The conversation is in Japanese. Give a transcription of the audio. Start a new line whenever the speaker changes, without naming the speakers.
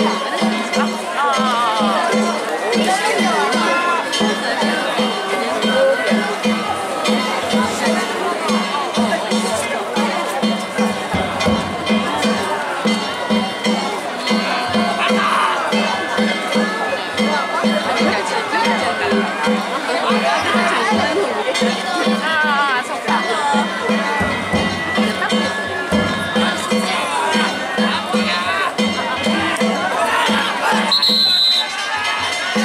ああ。